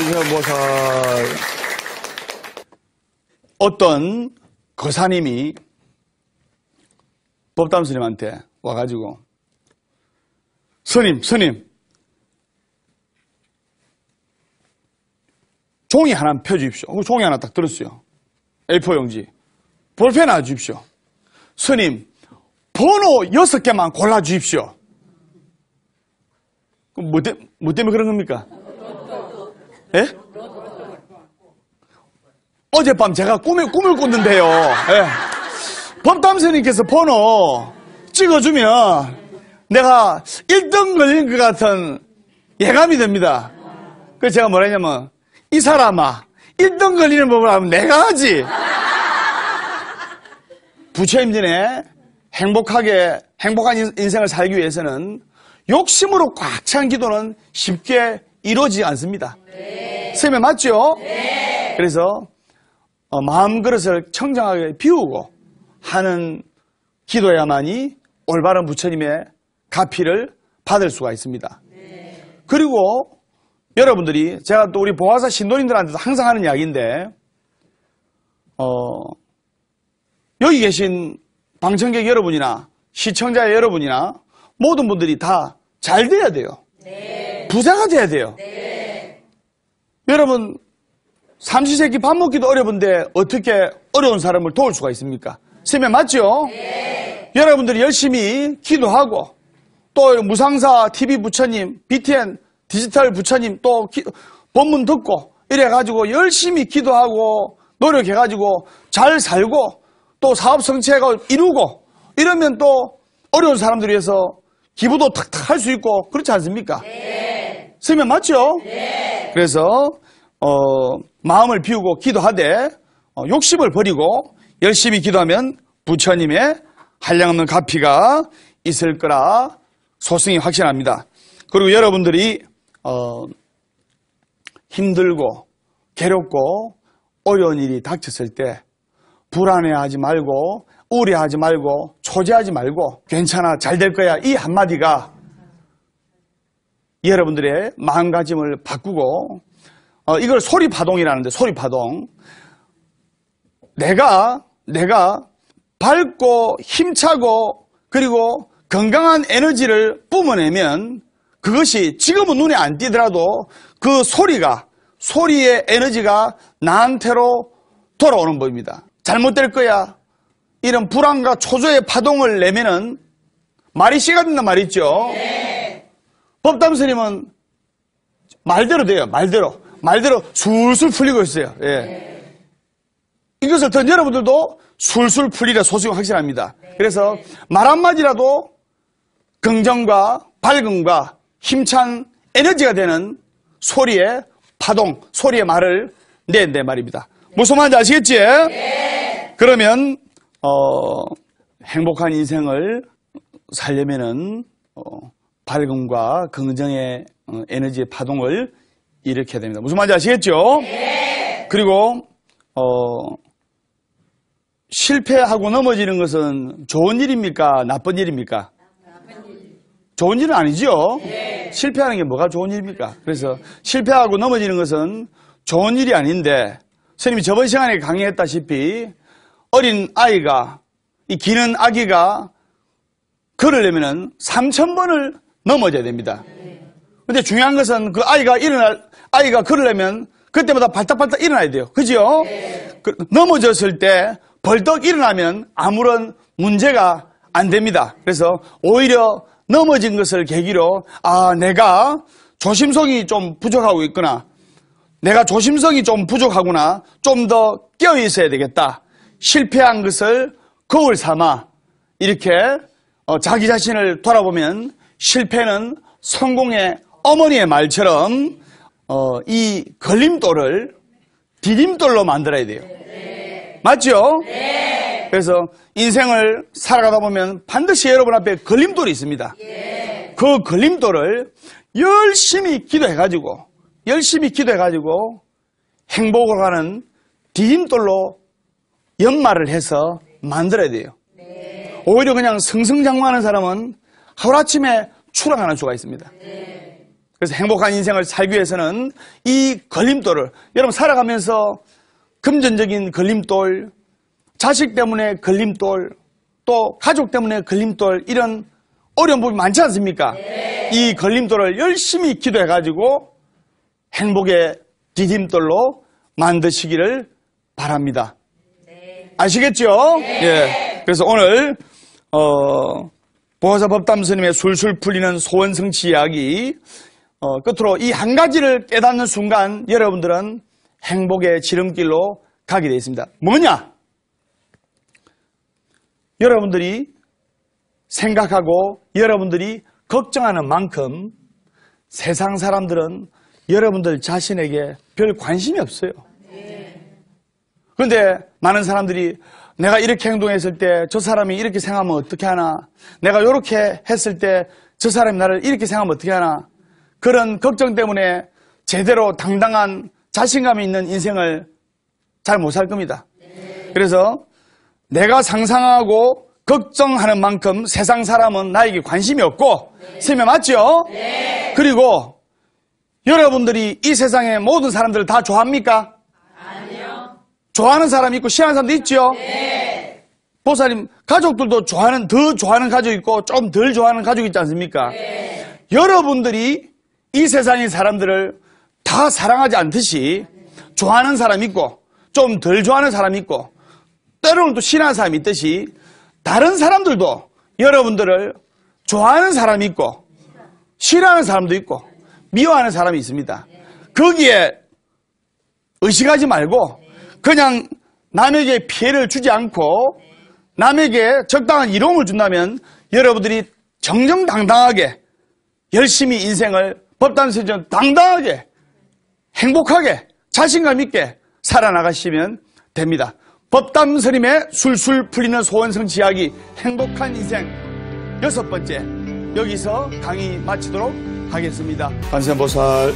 관세음보살 어떤 거사님이 법담 스님한테 와가지고 스님, 스님 종이 하나 펴주십시오. 그 종이 하나 딱 들었어요. A4 용지. 볼펜 하나 주십시오. 스님, 번호 여섯 개만 골라주십시오. 뭐, 때, 뭐 때문에 그런 겁니까? 예? 어젯밤 제가 꿈을, 꿈을 꿨는데요. 예. 법담스님께서 번호 찍어주면 내가 1등 걸린 것 같은 예감이 됩니다. 그래서 제가 뭐라 했냐면, 이 사람아, 1등 걸리는 법을 하면 내가 하지. 부처님 전에 행복하게, 행복한 인- 인생을 살기 위해서는 욕심으로 꽉 찬 기도는 쉽게 이루어지지 않습니다. 선생님 맞죠? 그래서 어, 마음 그릇을 청정하게 비우고 하는 기도야만이 올바른 부처님의 가피를 받을 수가 있습니다. 그리고 여러분들이 제가 또 우리 보화사 신도님들한테도 항상 하는 이야기인데 어, 여기 계신 방청객 여러분이나 시청자 여러분이나 모든 분들이 다 잘 돼야 돼요. 부자가 돼야 돼요. 여러분 삼시세끼 밥 먹기도 어려운데 어떻게 어려운 사람을 도울 수가 있습니까? 세면 맞죠? 여러분들이 열심히 기도하고 또 무상사 TV 부처님, BTN 디지털 부처님 또 기- 본문 듣고 이래가지고 열심히 기도하고 노력해가지고 잘 살고 또 사업 성취가 이루고 이러면 또 어려운 사람들 위해서 기부도 탁탁 할 수 있고 그렇지 않습니까? 세면 맞죠? 그래서 어, 마음을 비우고 기도하되 어, 욕심을 버리고 열심히 기도하면 부처님의 한량없는 가피가 있을 거라 소승이 확신합니다. 그리고 여러분들이 어, 힘들고 괴롭고 어려운 일이 닥쳤을 때 불안해하지 말고 우려하지 말고 초조하지 말고 괜찮아 잘 될 거야 이 한마디가 여러분들의 마음가짐을 바꾸고 어, 이걸 소리파동이라는데 소리파동 내가 내가 밝고 힘차고 그리고 건강한 에너지를 뿜어내면 그것이 지금은 눈에 안 띄더라도 그 소리가 소리의 에너지가 나한테로 돌아오는 법입니다. 잘못될 거야. 이런 불안과 초조의 파동을 내면은 말이 씨가 된단 말이죠. 법담 스님은 말대로 돼요. 말대로. 말대로 술술 풀리고 있어요. 예. 이것을 더 여러분들도 술술 풀리라 소식을 확신합니다. 그래서 말 한마디라도 긍정과 밝음과 힘찬 에너지가 되는 소리의 파동, 소리의 말을 낸내 말입니다. 무슨 말인지 아시겠지? 그러면 어, 행복한 인생을 살려면은 어, 밝음과 긍정의 어, 에너지의 파동을 일으켜야 됩니다. 무슨 말인지 아시겠죠? 그리고 어, 실패하고 넘어지는 것은 좋은 일입니까? 나쁜 일입니까? 좋은 일은 아니죠. 실패하는 게 뭐가 좋은 일입니까? 그래서 실패하고 넘어지는 것은 좋은 일이 아닌데 스님이 저번 시간에 강의했다시피 어린 아이가 이 기는 아기가 걸으려면 3천번을 넘어져야 됩니다. 근데 중요한 것은 그 아이가 일어날 아이가 걸으려면 그때마다 발딱발딱 일어나야 돼요. 그죠? 그 넘어졌을 때 벌떡 일어나면 아무런 문제가 안 됩니다. 그래서 오히려 넘어진 것을 계기로 아 내가 조심성이 좀 부족하고 있구나. 내가 조심성이 좀 부족하구나. 좀 더 깨어 있어야 되겠다. 실패한 것을 거울 삼아 이렇게 어, 자기 자신을 돌아보면 실패는 성공의 어머니의 말처럼 어, 이 걸림돌을 디딤돌로 만들어야 돼요. 맞죠? 그래서 인생을 살아가다 보면 반드시 여러분 앞에 걸림돌이 있습니다. 그 걸림돌을 열심히 기도해가지고 열심히 기도해가지고 행복을 가는 디딤돌로 연말을 해서 만들어야 돼요. 오히려 그냥 승승장구하는 사람은 하루아침에 추락하는 수가 있습니다. 그래서 행복한 인생을 살기 위해서는 이 걸림돌을 여러분 살아가면서 금전적인 걸림돌, 자식 때문에 걸림돌, 또 가족 때문에 걸림돌 이런 어려운 부분이 많지 않습니까? 이 걸림돌을 열심히 기도해가지고 행복의 디딤돌로 만드시기를 바랍니다. 아시겠죠? 예. 그래서 오늘 어, 보호사 법담 스님의 술술 풀리는 소원성취 이야기 어, 끝으로 이 한 가지를 깨닫는 순간 여러분들은 행복의 지름길로 가게 되어 있습니다. 뭐냐? 여러분들이 생각하고 여러분들이 걱정하는 만큼 세상 사람들은 여러분들 자신에게 별 관심이 없어요. 그런데 많은 사람들이 내가 이렇게 행동했을 때 저 사람이 이렇게 생각하면 어떻게 하나? 내가 이렇게 했을 때 저 사람이 나를 이렇게 생각하면 어떻게 하나? 그런 걱정 때문에 제대로 당당한 자신감이 있는 인생을 잘 못 살 겁니다. 그래서 내가 상상하고 걱정하는 만큼 세상 사람은 나에게 관심이 없고 스님 맞죠? 그리고 여러분들이 이 세상의 모든 사람들을 다 좋아합니까? 좋아하는 사람이 있고 싫어하는 사람도 있죠? 보사님, 가족들도 좋아하는, 더 좋아하는 가족 있고 좀 덜 좋아하는 가족 있지 않습니까? 여러분들이 이 세상의 사람들을 다 사랑하지 않듯이 좋아하는 사람 있고 좀 덜 좋아하는 사람 있고 때로는 또 싫어하는 사람이 있듯이 다른 사람들도 여러분들을 좋아하는 사람이 있고 싫어하는 사람도 있고 미워하는 사람이 있습니다. 거기에 의식하지 말고 그냥 남에게 피해를 주지 않고 남에게 적당한 이로움을 준다면 여러분들이 정정당당하게 열심히 인생을 법단세전 당당하게 행복하게 자신감 있게 살아나가시면 됩니다. 법담스님의 술술 풀리는 소원성취 이야기 행복한 인생 여섯 번째 여기서 강의 마치도록 하겠습니다. 관세보살